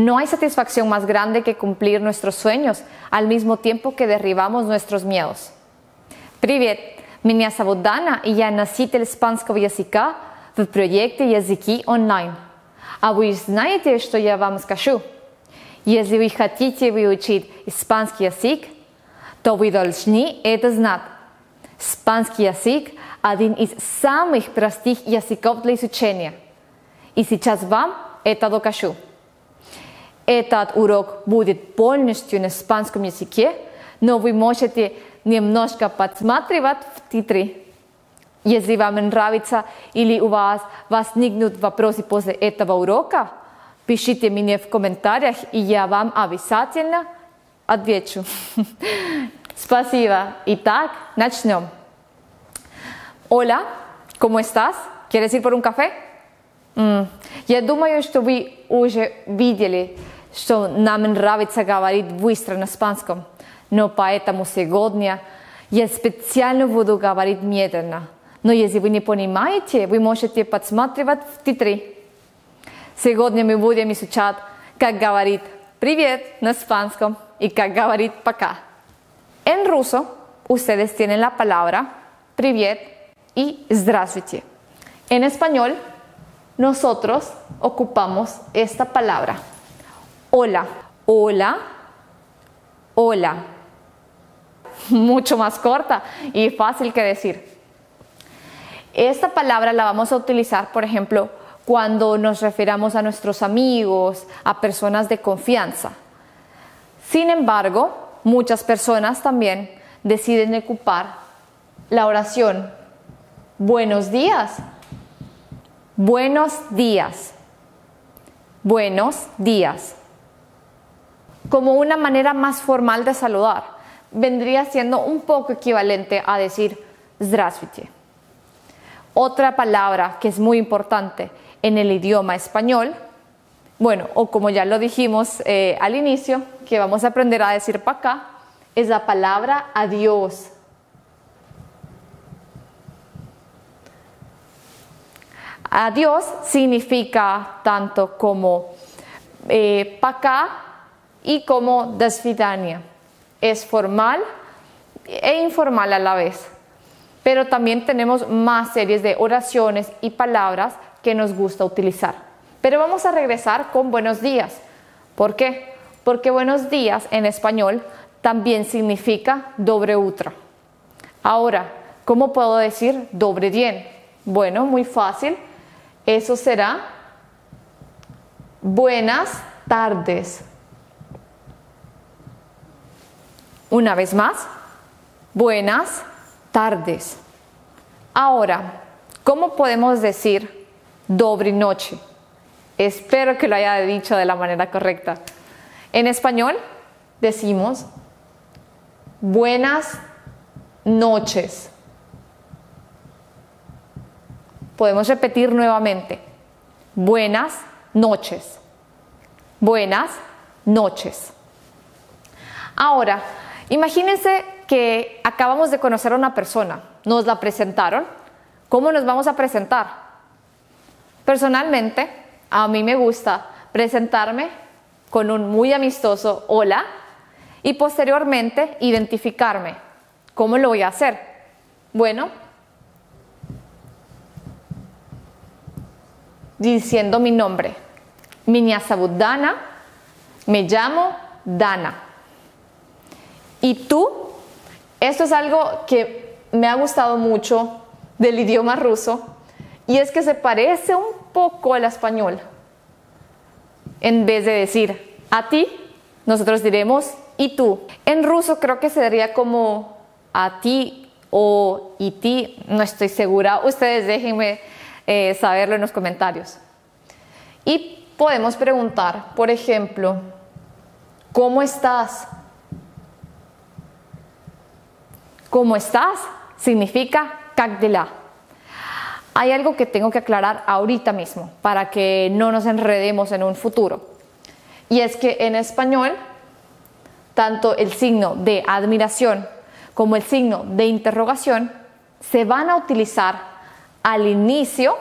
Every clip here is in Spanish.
No hay satisfacción más grande que cumplir nuestros sueños al mismo tiempo que derribamos nuestros miedos. Привет! Меня зовут Дана, и я носитель испанского языка в проекте «Языки онлайн». А вы знаете, что я вам скажу? Если вы хотите выучить испанский язык, то вы должны это знать. Испанский язык – один из самых простых языков для изучения. И сейчас вам это докажу. Этот урок будет полностью на испанском языке, но вы можете немножко подсматривать в титры. Если вам нравится или у вас возникнут вопросы после этого урока, пишите мне в комментариях, и я вам обязательно отвечу. Спасибо. Итак, начнем. Hola, ¿cómo estás? ¿Quieres ir por un café? М, Я думаю, что вы уже видели, что нам нравится говорить быстро на испанском, но поэтому сегодня я специально буду говорить медленно. Но если вы не понимаете, вы можете подсматривать в титры. Сегодня мы будем изучать, как говорить «привет» на испанском и как говорить «пока». En ruso, ustedes tienen la palabra «привет» y «здравствуйте». En español, nosotros ocupamos esta palabra. Hola, hola, hola. Mucho más corta y fácil que decir. Esta palabra la vamos a utilizar, por ejemplo, cuando nos refiramos a nuestros amigos, a personas de confianza. Sin embargo, muchas personas también deciden ocupar la oración buenos días. Buenos días. Buenos días. Como una manera más formal de saludar. Vendría siendo un poco equivalente a decir здравствуйте. Otra palabra que es muy importante en el idioma español, bueno, o como ya lo dijimos eh, al inicio, que vamos a aprender a decir para acá, es la palabra adiós. Adiós significa tanto como eh, para acá y como desvidania. Es formal e informal a la vez. Pero también tenemos más series de oraciones y palabras que nos gusta utilizar. Pero vamos a regresar con buenos días. ¿Por qué? Porque buenos días en español también significa doble utra. Ahora, ¿cómo puedo decir doble bien? Bueno, muy fácil. Eso será buenas tardes. Una vez más, buenas tardes. Ahora, ¿cómo podemos decir doble noche? Espero que lo haya dicho de la manera correcta. En español decimos buenas noches. Podemos repetir nuevamente. Buenas noches. Buenas noches. Ahora, imagínense que acabamos de conocer a una persona, nos la presentaron. ¿Cómo nos vamos a presentar? Personalmente, a mí me gusta presentarme con un muy amistoso hola y posteriormente identificarme. ¿Cómo lo voy a hacer? Bueno, diciendo mi nombre. Miñazabut Dana, me llamo Dana. ¿Y tú? Esto es algo que me ha gustado mucho del idioma ruso y es que se parece un poco al español. En vez de decir a ti, nosotros diremos y tú. En ruso creo que sería como a ti o y ti, no estoy segura. Ustedes déjenme eh, saberlo en los comentarios. Y podemos preguntar, por ejemplo, ¿cómo estás? ¿Cómo estás? Significa kagdela. Hay algo que tengo que aclarar ahorita mismo para que no nos enredemos en un futuro. Y es que en español, tanto el signo de admiración como el signo de interrogación se van a utilizar al inicio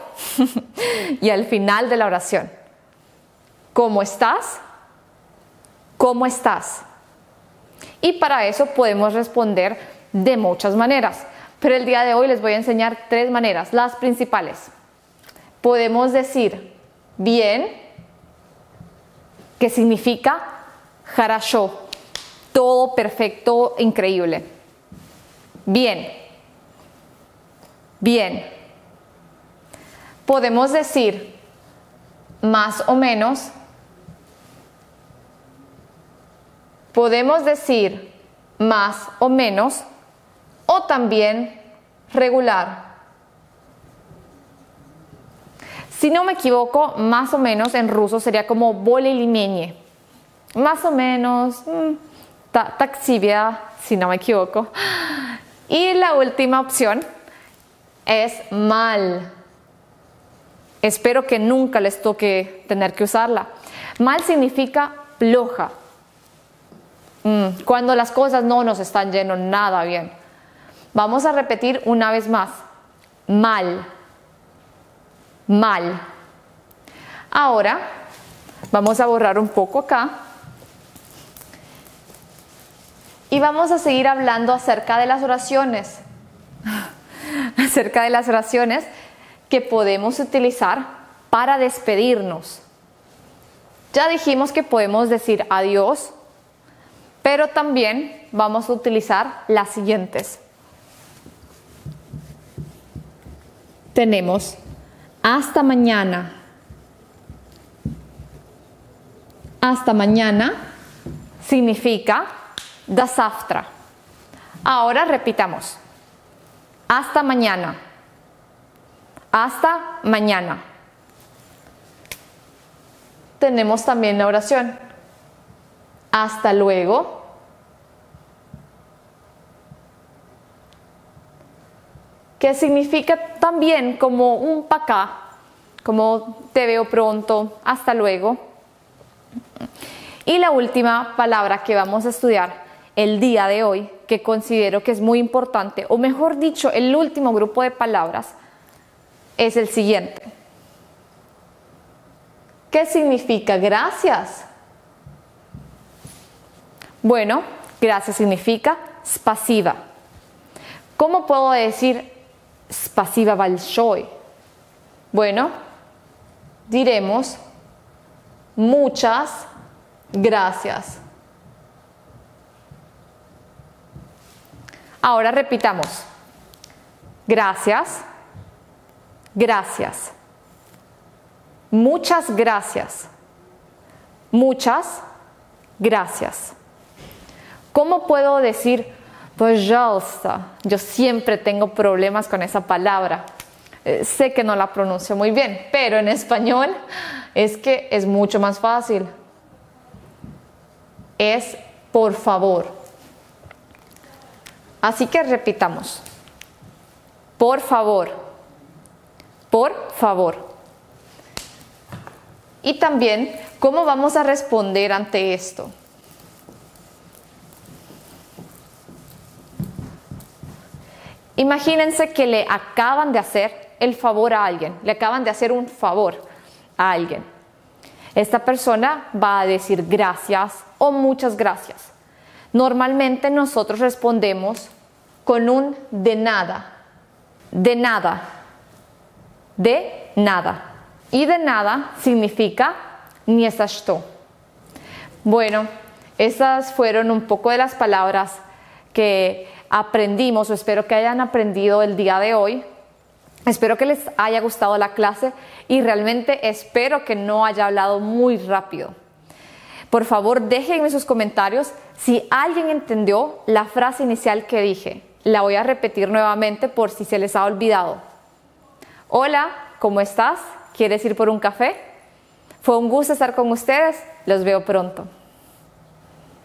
y al final de la oración. ¿Cómo estás? ¿cómo estás? Y para eso podemos responder de muchas maneras. Pero el día de hoy les voy a enseñar tres maneras, las principales. Podemos decir bien, que significa harasho, todo perfecto, increíble. Bien, bien. Podemos decir más o menos. Podemos decir más o menos o también regular. Si no me equivoco, más o menos en ruso sería como bolilimeñe. Más o menos, mm, taxivia, si no me equivoco. Y la última opción es mal. Espero que nunca les toque tener que usarla. Mal significa floja. Mm, cuando las cosas no nos están yendo nada bien. Vamos a repetir una vez más. Mal. Mal. Ahora vamos a borrar un poco acá. Y vamos a seguir hablando acerca de las oraciones. acerca de las oraciones que podemos utilizar para despedirnos. Ya dijimos que podemos decir adiós, pero también vamos a utilizar las siguientes. tenemos hasta mañana. Hasta mañana significa dasaftra. Ahora repitamos. Hasta mañana. Hasta mañana. Tenemos también la oración. Hasta luego. que significa también como un acá, como te veo pronto, hasta luego. Y la última palabra que vamos a estudiar el día de hoy, que considero que es muy importante, o mejor dicho, el último grupo de palabras, es el siguiente. ¿Qué significa gracias? Bueno, gracias significa spasiva. ¿Cómo puedo decir spasiva balshoi? Bueno, diremos muchas gracias. Ahora repitamos. Gracias. Gracias. Muchas gracias. Muchas gracias. ¿Cómo puedo decir Пожалуйста. Yo siempre tengo problemas con esa palabra. Eh, sé que no la pronuncio muy bien, pero en español es que es mucho más fácil. Es por favor. Así que repitamos. Por favor. Por favor. Y también, ¿cómo vamos a responder ante esto? Imagínense que le acaban de hacer el favor a alguien, le acaban de hacer un favor a alguien. Esta persona va a decir gracias o muchas gracias. Normalmente nosotros respondemos con un de nada, de nada, de nada. Y de nada significa ni esto. Bueno, esas fueron un poco de las palabras que aprendimos o espero que hayan aprendido el día de hoy. Espero que les haya gustado la clase y realmente espero que no haya hablado muy rápido. Por favor, déjenme sus comentarios si alguien entendió la frase inicial que dije. La voy a repetir nuevamente por si se les ha olvidado. Hola, ¿cómo estás? ¿Quieres ir por un café? Fue un gusto estar con ustedes. Los veo pronto.